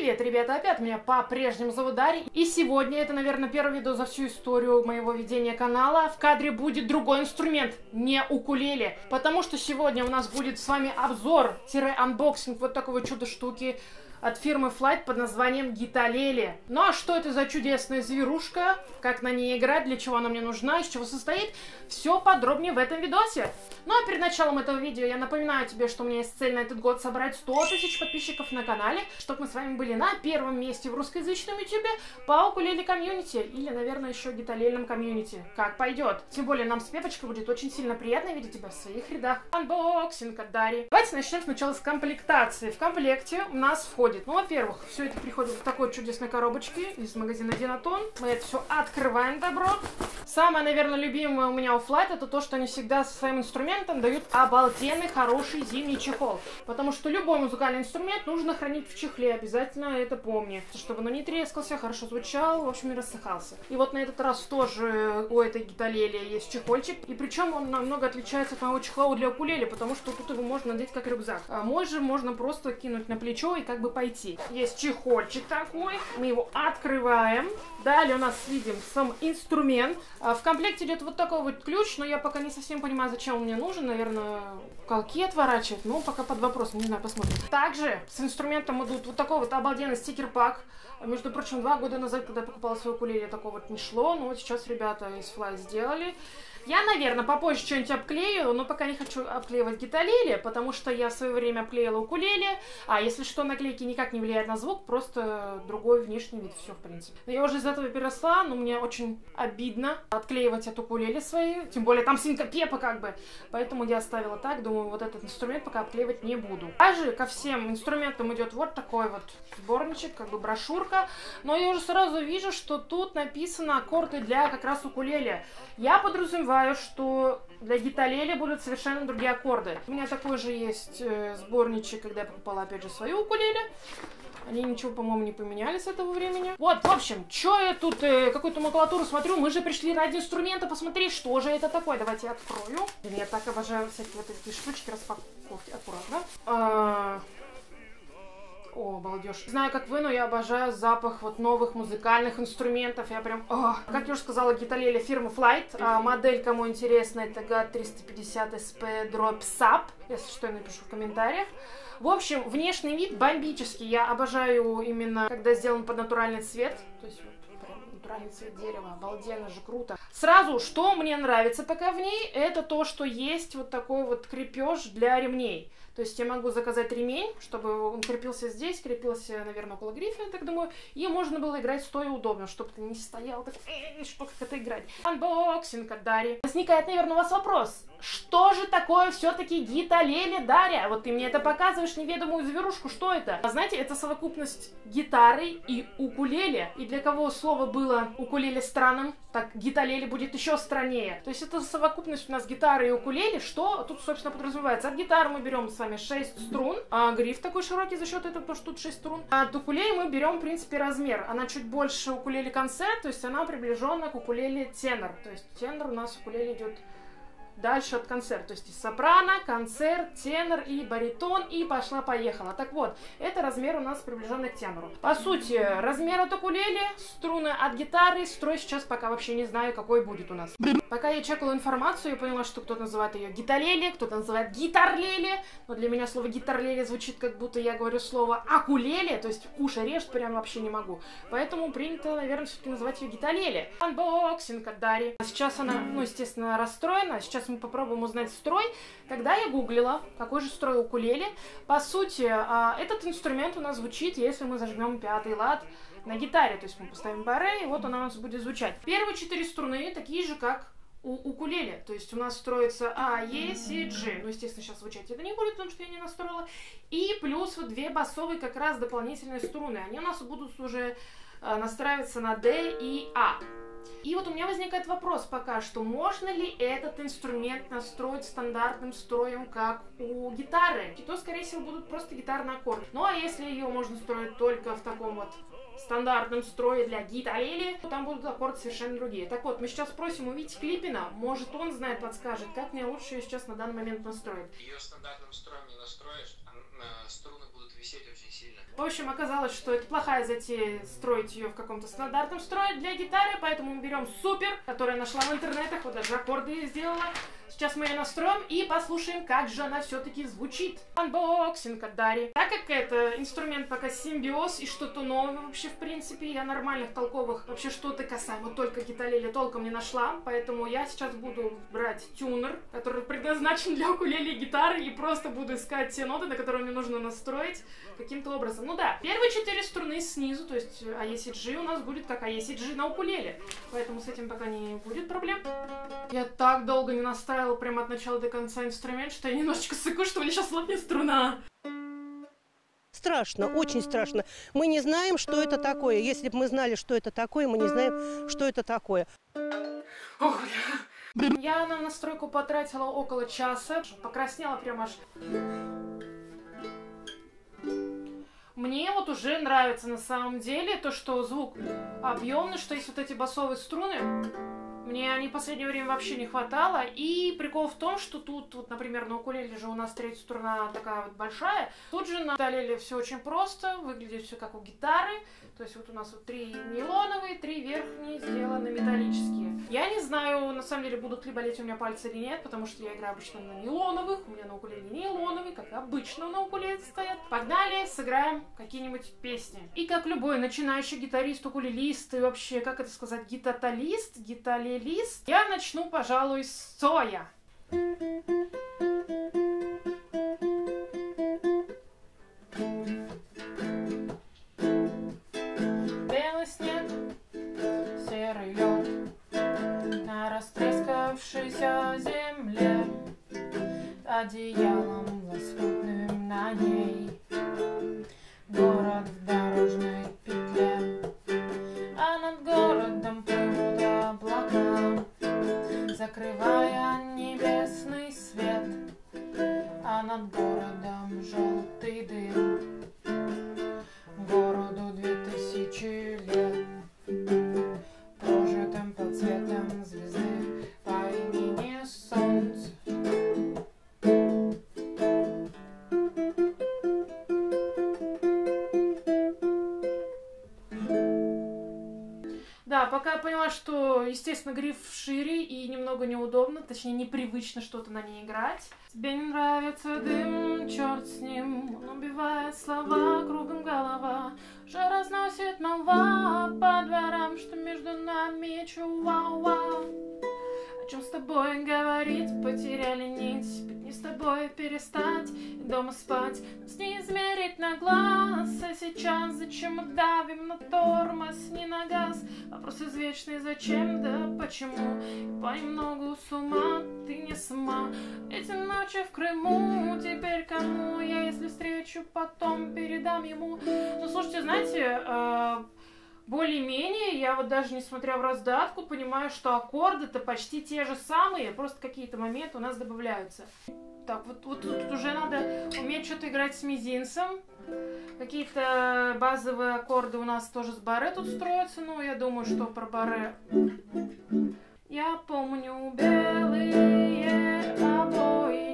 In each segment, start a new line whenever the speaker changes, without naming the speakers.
Привет, ребята, опять меня по-прежнему зовут Дарья. И сегодня, это, наверное, первое видео за всю историю моего ведения канала. В кадре будет другой инструмент, не укулеле. Потому что сегодня у нас будет с вами обзор-unboxing вот такого чудо-штуки от фирмы Flight под названием Гиталели. Ну а что это за чудесная зверушка, как на ней играть, для чего она мне нужна, из чего состоит, все подробнее в этом видосе. Ну а перед началом этого видео я напоминаю тебе, что у меня есть цель на этот год собрать 100 тысяч подписчиков на канале, чтобы мы с вами были на первом месте в русскоязычном ютубе по укулеле комьюнити, или, наверное, еще гиталельном комьюнити, как пойдет. Тем более нам с Пепочкой будет очень сильно приятно видеть тебя в своих рядах. Unboxing от Дарьи. Давайте начнем сначала с комплектации. В комплекте у нас входит приходит? Ну, во-первых, все это приходит в такой чудесной коробочке из магазина Динатон. Мы это все открываем добро. Самое, наверное, любимое у меня у Flight это то, что они всегда со своим инструментом дают обалденный, хороший зимний чехол. Потому что любой музыкальный инструмент нужно хранить в чехле, обязательно это помни. Чтобы он не трескался, хорошо звучал, в общем, не рассыхался. И вот на этот раз тоже у этой гиталели есть чехольчик. И причем он намного отличается от моего чехла для укулеле, потому что тут его можно надеть как рюкзак. А мой же можно просто кинуть на плечо и как бы пойти. Есть чехольчик такой, мы его открываем. Далее у нас видим сам инструмент. А, в комплекте идет вот такой вот ключ, но я пока не совсем понимаю, зачем он мне нужен. Наверное, колки отворачивать. Ну, пока под вопросом, не знаю, посмотрим. Также с инструментом идут вот такой вот обалденный стикер-пак. Между прочим, два года назад, когда я покупала свою кулеле, такого вот не шло. Но вот сейчас ребята из Fly сделали. Я, наверное, попозже что-нибудь обклею, но пока не хочу обклеивать гиталели, потому что я в свое время обклеила укулеле. А если что, наклейки никак не влияют на звук, просто другой внешний вид, все, в принципе. Но я уже из этого переросла, но мне очень обидно отклеивать от укулеле свои, тем более там синка Пепа как бы. Поэтому я оставила так, думаю, вот этот инструмент пока обклеивать не буду. Также ко всем инструментам идет вот такой вот сборничек, как бы брошюрка. Но я уже сразу вижу, что тут написано аккорды для как раз укулеле. Я подразумеваю подозреваю, что для гиталели будут совершенно другие аккорды. У меня такой же есть э, сборничек, когда я покупала, опять же, свою укулеле. Они ничего, по-моему, не поменяли с этого времени. Вот, в общем, что я тут э, какую-то макулатуру смотрю? Мы же пришли ради инструмента посмотреть, что же это такое. Давайте я открою. Я так обожаю всякие вот эти штучки распаковки. Аккуратно. А о, балдеж. Знаю, как вы, но я обожаю запах вот новых музыкальных инструментов. Я прям... О. Как я уже сказала, гиталели фирмы Flight. А, модель, кому интересно, это GAT350 SP Drop SAP. Если что, я напишу в комментариях. В общем, внешний вид бомбический. Я обожаю именно, когда сделан под натуральный цвет. То есть натуральный цвет дерева. Обалденно же круто. Сразу, что мне нравится пока в ней, это то, что есть вот такой вот крепеж для ремней. То есть я могу заказать ремень, чтобы он крепился здесь, крепился, наверное, около грифа, я так думаю, и можно было играть стоя удобно, чтобы ты не стоял так, э, что как это играть. Unboxing от Дарьи. Возникает, наверное, у вас вопрос, что же такое все-таки гиталели, Дарья? Вот ты мне это показываешь, неведомую зверушку, что это? А знаете, это совокупность гитары и укулеле. И для кого слово было укулеле странным, так гиталели будет еще страннее. То есть это совокупность у нас гитары и укулеле, что тут, собственно, подразумевается. От гитары мы берем с вами 6 струн, а гриф такой широкий за счет этого, потому что тут 6 струн. А от укулеле мы берем, в принципе, размер. Она чуть больше укулеле концерт, то есть она приближена к укулеле тенор. То есть тенор у нас укулеле идет дальше от концерта. То есть сопрано, концерт, тенор и баритон, и пошла-поехала. Так вот, это размер у нас приближенный к тенору. По сути, размер от укулеле, струны от гитары, строй сейчас пока вообще не знаю, какой будет у нас. Пока я чекала информацию, я поняла, что кто-то называет ее гиталели, кто-то называет гитарлели, но для меня слово гитарлели звучит, как будто я говорю слово акулели, то есть уши режет прям вообще не могу. Поэтому принято, наверное, все-таки называть ее гиталели. Unboxing от Дарьи. Сейчас она, ну, естественно, расстроена, сейчас мы попробуем узнать строй. Когда я гуглила, какой же строй укулеле, по сути, а, этот инструмент у нас звучит, если мы зажмем пятый лад на гитаре. То есть мы поставим баре, и вот она у нас будет звучать. Первые четыре струны такие же, как у укулеле. То есть у нас строится А, Е, Си, G. Ну, естественно, сейчас звучать это не будет, потому что я не настроила. И плюс вот две басовые как раз дополнительные струны. Они у нас будут уже а, настраиваться на D и А. И вот у меня возникает вопрос пока, что можно ли этот инструмент настроить стандартным строем, как у гитары? И то, скорее всего, будут просто гитарные аккорды. Ну, а если ее можно строить только в таком вот стандартном строе для гиталеле, то там будут аккорды совершенно другие. Так вот, мы сейчас спросим у Вити Клипина, может он знает, подскажет, как мне лучше ее сейчас на данный момент настроить.
Ее стандартным строем не настроишь, а струны будут висеть очень сильно.
В общем, оказалось, что это плохая затея строить ее в каком-то стандартном строе для гитары, поэтому мы берем супер, который я нашла в интернетах, вот даже аккорды сделала. Сейчас мы ее настроим и послушаем, как же она все-таки звучит. Анбоксинг от Дарьи. Так как это инструмент пока симбиоз и что-то новое вообще в принципе, я нормальных толковых вообще что-то касаемо только гиталеле толком не нашла, поэтому я сейчас буду брать тюнер, который предназначен для укулеле и гитары, и просто буду искать те ноты, на которые мне нужно настроить каким-то образом. Ну да, первые четыре струны снизу, то есть AECG у нас будет как AECG на укулеле, поэтому с этим пока не будет проблем. Я так долго не настраивала прямо от начала до конца инструмент, что я немножечко сыку, что мне сейчас лопнет струна.
Страшно, очень страшно. Мы не знаем, что это такое. Если бы мы знали, что это такое, мы не знаем, что это такое.
Ох, я на настройку потратила около часа. Покраснела прям аж. Мне вот уже нравится на самом деле то, что звук объемный, что есть вот эти басовые струны. Мне они в последнее время вообще не хватало. И прикол в том, что тут, вот, например, на укулеле же у нас третья струна такая вот большая. Тут же на укулеле все очень просто, выглядит все как у гитары. То есть вот у нас вот три нейлоновые, три верхние сделаны металлические. Я не знаю, на самом деле, будут ли болеть у меня пальцы или нет, потому что я играю обычно на нейлоновых. У меня на укулеле нейлоновые, как обычно на укулеле стоят. Погнали, сыграем какие-нибудь песни. И как любой начинающий гитарист, укулелист и вообще, как это сказать, гитаталист, гиталелист, я начну, пожалуй, с Соя. Белый пока я поняла, что, естественно, гриф шире и немного неудобно, точнее, непривычно что-то на ней играть. Тебе не нравится дым, черт с ним, он убивает слова, кругом голова. Уже разносит молва по дворам, что между нами чуа-уа. Чем с тобой говорить, потеряли нить, быть не с тобой перестать, и дома спать, нас не измерить на глаз, а сейчас зачем мы давим на тормоз, не на газ, вопрос извечный, зачем, да почему, и понемногу с ума, ты не сама, эти ночи в Крыму, теперь кому? Я, если встречу, потом передам ему, ну, слушайте, знаете, э, более-менее, я вот даже несмотря в раздатку, понимаю, что аккорды-то почти те же самые, просто какие-то моменты у нас добавляются. Так, вот, вот тут уже надо уметь что-то играть с мизинцем. Какие-то базовые аккорды у нас тоже с баре тут строятся, но я думаю, что про баре... Я помню белые обои,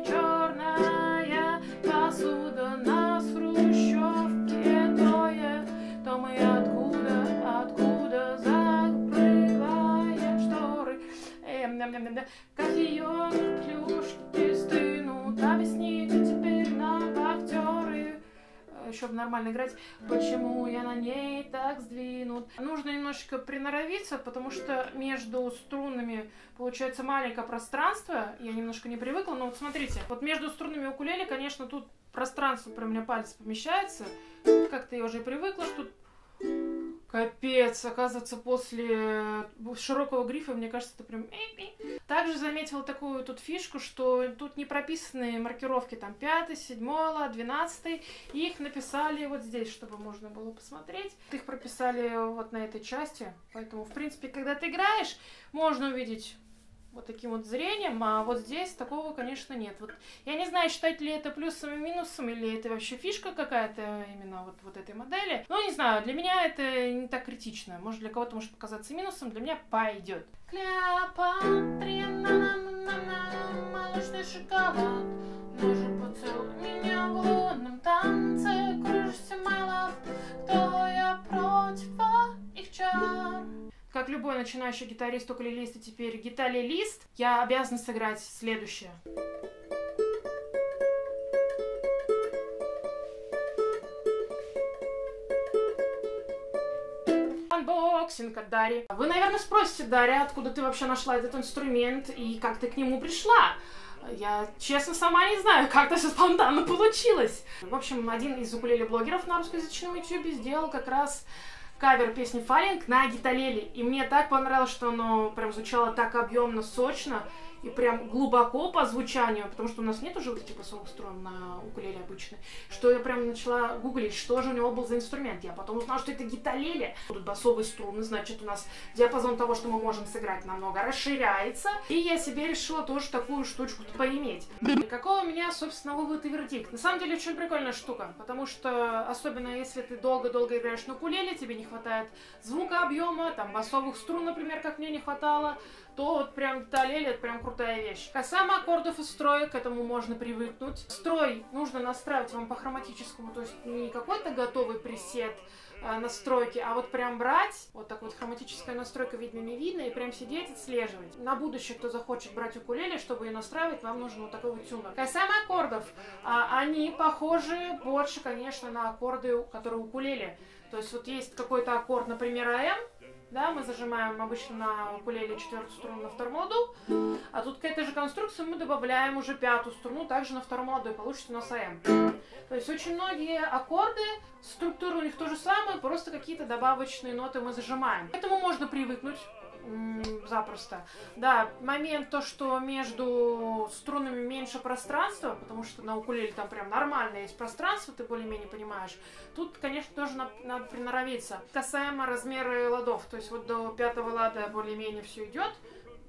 нормально играть, почему я на ней так сдвинут. Нужно немножечко приноровиться, потому что между струнами получается маленькое пространство. Я немножко не привыкла, но вот смотрите, вот между струнами укулеле, конечно, тут пространство прям у меня палец помещается. Как-то я уже привыкла, что тут Капец, оказывается, после широкого грифа, мне кажется, это прям... Также заметила такую тут фишку, что тут не прописаны маркировки там 5, 7 ла, 12, их написали вот здесь, чтобы можно было посмотреть. Их прописали вот на этой части, поэтому, в принципе, когда ты играешь, можно увидеть вот таким вот зрением, а вот здесь такого, конечно, нет. Вот я не знаю, считать ли это плюсом и минусом, или это вообще фишка какая-то именно вот, вот этой модели. Ну, не знаю, для меня это не так критично. Может, для кого-то может показаться минусом, для меня пойдет. Клеопатрия, на на на молочный шоколад, ну же поцелуй меня в лунном танце, my love, кто я против их чар как любой начинающий гитарист, укулелист и теперь гиталелист, я обязан сыграть следующее. Анбоксинг от Дарьи. Вы, наверное, спросите, Дарья, откуда ты вообще нашла этот инструмент и как ты к нему пришла? Я, честно, сама не знаю, как это все спонтанно получилось. В общем, один из укулеле-блогеров на русскоязычном YouTube сделал как раз кавер песни Фалинг на гиталеле. И мне так понравилось, что оно прям звучало так объемно, сочно и прям глубоко по звучанию, потому что у нас нет уже вот басовых струн на укулеле обычной, что я прям начала гуглить, что же у него был за инструмент. Я потом узнала, что это гиталеле. Тут басовые струны, значит, у нас диапазон того, что мы можем сыграть, намного расширяется. И я себе решила тоже такую штучку поиметь. Какой у меня, собственно, вывод и вердикт? На самом деле, очень прикольная штука, потому что, особенно если ты долго-долго играешь на укулеле, тебе не хватает звука, объема, там, басовых струн, например, как мне не хватало, то вот прям талели, это прям крутая вещь. Касаемо аккордов и строек, к этому можно привыкнуть. Строй нужно настраивать вам по хроматическому, то есть не какой-то готовый пресет, а, настройки, а вот прям брать, вот так вот хроматическая настройка видно не видно, и прям сидеть отслеживать. На будущее, кто захочет брать укулеле, чтобы ее настраивать, вам нужен вот такой вот тюнер. Касаемо аккордов, а, они похожи больше, конечно, на аккорды, которые укулеле. То есть вот есть какой-то аккорд, например, АМ, да, мы зажимаем обычно на укулеле четвертую струну на втором ладу, а тут к этой же конструкции мы добавляем уже пятую струну также на втором и получится у нас АМ. То есть очень многие аккорды, структура у них то же самое, просто какие-то добавочные ноты мы зажимаем. К этому можно привыкнуть, запросто. Да, момент то, что между струнами меньше пространства, потому что на укулеле там прям нормально есть пространство, ты более-менее понимаешь. Тут, конечно, тоже надо, надо приноровиться. Касаемо размера ладов, то есть вот до пятого лада более-менее все идет,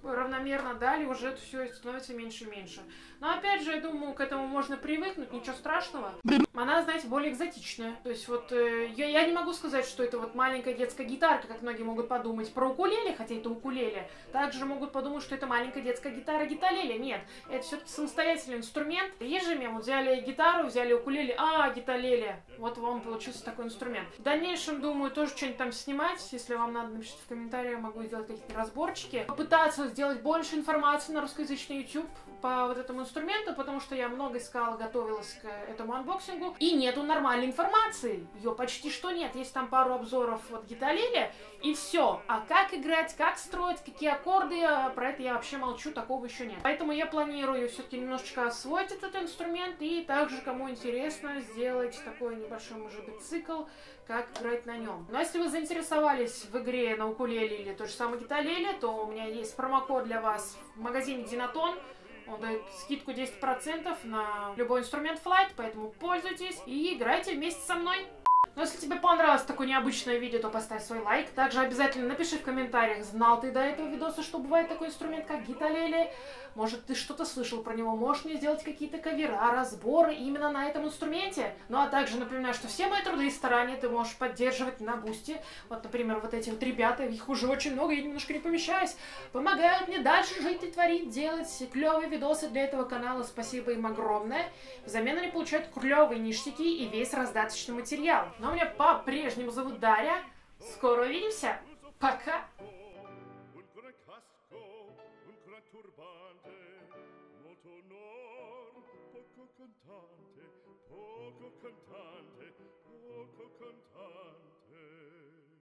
равномерно дали, уже это все становится меньше и меньше. Но опять же, я думаю, к этому можно привыкнуть, ничего страшного. Она, знаете, более экзотичная. То есть вот э, я, я не могу сказать, что это вот маленькая детская гитарка, как многие могут подумать про укулеле, хотя это укулеле. Также могут подумать, что это маленькая детская гитара гиталеле. Нет, это все-таки самостоятельный инструмент. Есть же взяли гитару, взяли укулеле, а, гиталеле. Вот вам получился такой инструмент. В дальнейшем, думаю, тоже что-нибудь там снимать. Если вам надо, напишите в комментариях, могу сделать какие-то разборчики. Попытаться сделать больше информации на русскоязычный YouTube по вот этому инструменту, потому что я много искала, готовилась к этому анбоксингу, и нету нормальной информации. Ее почти что нет. Есть там пару обзоров от гиталеле, и все. А как играть, как строить, какие аккорды, а про это я вообще молчу, такого еще нет. Поэтому я планирую все-таки немножечко освоить этот инструмент, и также, кому интересно, сделать такой небольшой, может быть, цикл, как играть на нем. Но если вы заинтересовались в игре на укулеле или то же самое гиталеле, то у меня есть промокод для вас в магазине Динатон. Он дает скидку 10% на любой инструмент Flight, поэтому пользуйтесь и играйте вместе со мной. Но если тебе понравилось такое необычное видео, то поставь свой лайк. Также обязательно напиши в комментариях, знал ты до этого видоса, что бывает такой инструмент, как гиталели. Может, ты что-то слышал про него, можешь мне сделать какие-то кавера, разборы именно на этом инструменте. Ну, а также напоминаю, что все мои труды и старания ты можешь поддерживать на бусте. Вот, например, вот эти вот ребята, их уже очень много, я немножко не помещаюсь, помогают мне дальше жить и творить, делать клевые видосы для этого канала. Спасибо им огромное. Взамен они получают клевые ништяки и весь раздаточный материал. Но меня по-прежнему зовут Дарья. Скоро увидимся. Пока. poco cantante, poco cantante.